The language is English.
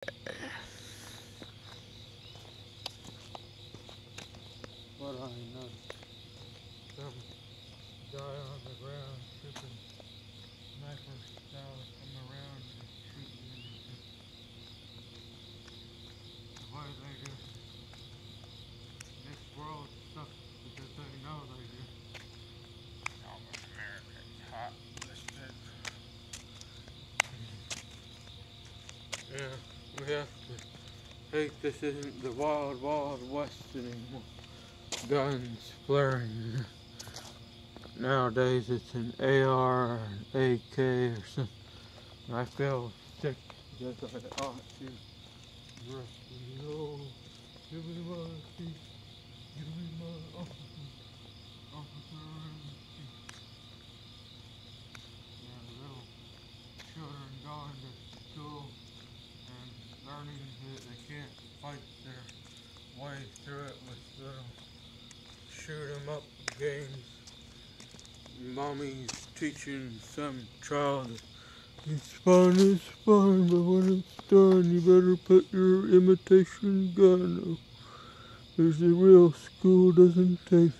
What I know. Some guy on the ground shooting sniper style come around and shooting and why they just this world sucks because they know they just I'm American hot listed. Yeah, we have to think this isn't the wild wild west anymore guns flaring. Nowadays it's an AR an AK or something. I feel sick like I ought to. Give me my key. Give me my officer. Officer little to learning that they can't fight their way through it with little shoot 'em up games. Mommy's teaching some child it's fun, it's fun, but when it's done, you better put your imitation gun. There's a real school doesn't take